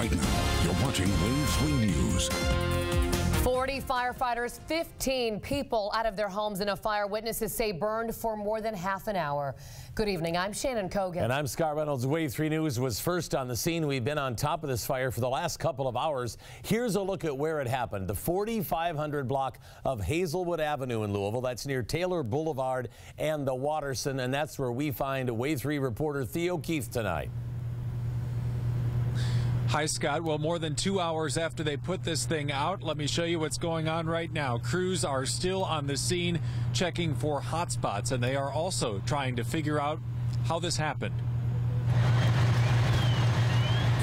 right now. You're watching Wave 3 News. 40 firefighters, 15 people out of their homes in a fire witnesses say burned for more than half an hour. Good evening. I'm Shannon Cogan. And I'm Scott Reynolds. Wave 3 News was first on the scene. We've been on top of this fire for the last couple of hours. Here's a look at where it happened. The 4500 block of Hazelwood Avenue in Louisville. That's near Taylor Boulevard and the Watterson. And that's where we find Wave 3 reporter Theo Keith tonight. Hi, Scott. Well, more than two hours after they put this thing out, let me show you what's going on right now. Crews are still on the scene checking for hotspots, and they are also trying to figure out how this happened.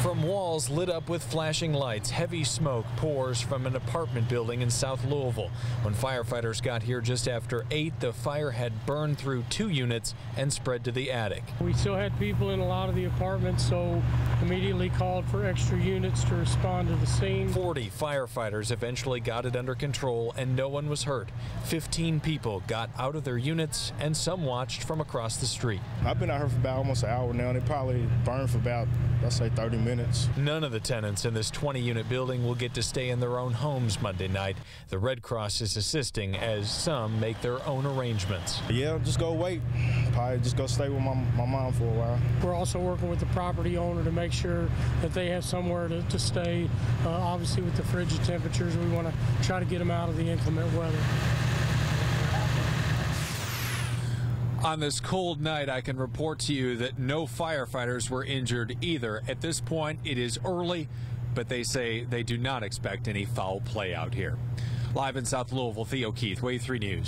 From walls lit up with flashing lights, heavy smoke pours from an apartment building in South Louisville. When firefighters got here just after 8, the fire had burned through two units and spread to the attic. We still had people in a lot of the apartments, so immediately called for extra units to respond to the scene. 40 firefighters eventually got it under control and no one was hurt. 15 people got out of their units and some watched from across the street. I've been out here for about almost an hour now and it probably burned for about, let's say 30 minutes minutes. None of the tenants in this 20 unit building will get to stay in their own homes Monday night. The Red Cross is assisting as some make their own arrangements. Yeah, just go wait. Probably just go stay with my, my mom for a while. We're also working with the property owner to make sure that they have somewhere to, to stay. Uh, obviously, with the frigid temperatures, we want to try to get them out of the inclement weather. On this cold night, I can report to you that no firefighters were injured either. At this point, it is early, but they say they do not expect any foul play out here. Live in South Louisville, Theo Keith, Wave 3 News.